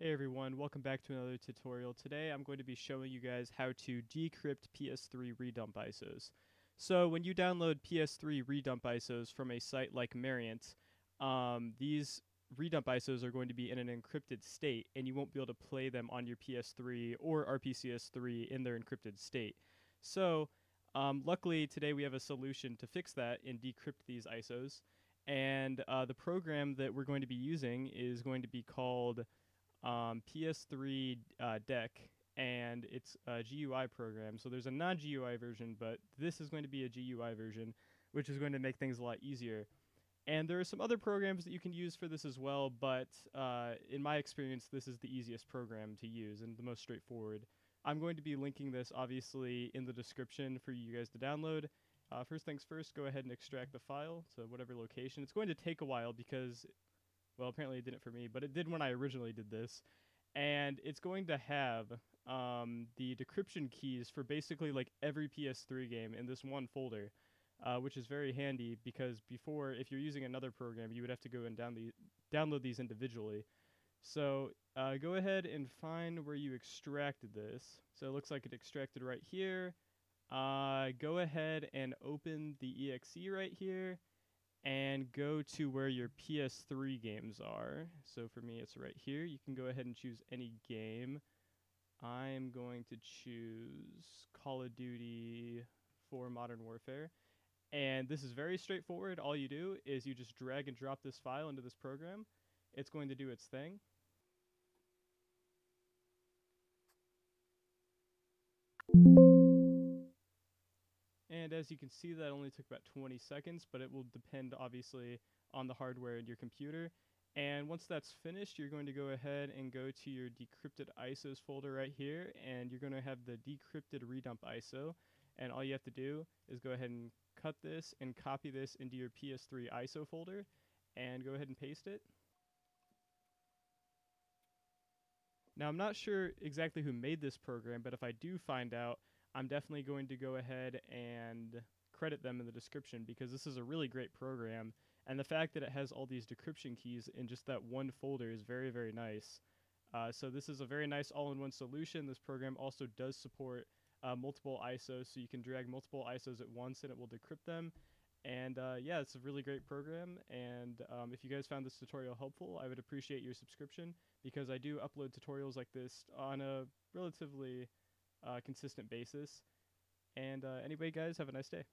Hey everyone, welcome back to another tutorial. Today I'm going to be showing you guys how to decrypt PS3 redump ISOs. So when you download PS3 redump ISOs from a site like Myrient, um, these redump ISOs are going to be in an encrypted state and you won't be able to play them on your PS3 or RPCS3 in their encrypted state. So um, luckily today we have a solution to fix that and decrypt these ISOs. And uh, the program that we're going to be using is going to be called um, PS3 uh, Dec, and it's a GUI program. So there's a non GUI version, but this is going to be a GUI version, which is going to make things a lot easier. And there are some other programs that you can use for this as well, but uh, in my experience, this is the easiest program to use and the most straightforward. I'm going to be linking this obviously in the description for you guys to download. Uh, first things first, go ahead and extract the file to whatever location. It's going to take a while because well, apparently it didn't for me, but it did when I originally did this. And it's going to have um, the decryption keys for basically like every PS3 game in this one folder, uh, which is very handy because before, if you're using another program, you would have to go and down the, download these individually. So uh, go ahead and find where you extracted this. So it looks like it extracted right here. Uh, go ahead and open the exe right here and go to where your PS3 games are. So for me, it's right here. You can go ahead and choose any game. I'm going to choose Call of Duty 4 Modern Warfare. And this is very straightforward. All you do is you just drag and drop this file into this program. It's going to do its thing. And as you can see, that only took about 20 seconds, but it will depend obviously on the hardware in your computer. And once that's finished, you're going to go ahead and go to your decrypted ISOs folder right here, and you're going to have the decrypted redump ISO. And all you have to do is go ahead and cut this and copy this into your PS3 ISO folder, and go ahead and paste it. Now, I'm not sure exactly who made this program, but if I do find out, I'm definitely going to go ahead and credit them in the description because this is a really great program. And the fact that it has all these decryption keys in just that one folder is very, very nice. Uh, so this is a very nice all-in-one solution. This program also does support uh, multiple ISOs, so you can drag multiple ISOs at once and it will decrypt them. And uh, yeah, it's a really great program. And um, if you guys found this tutorial helpful, I would appreciate your subscription because I do upload tutorials like this on a relatively uh, consistent basis. And uh, anyway, guys, have a nice day.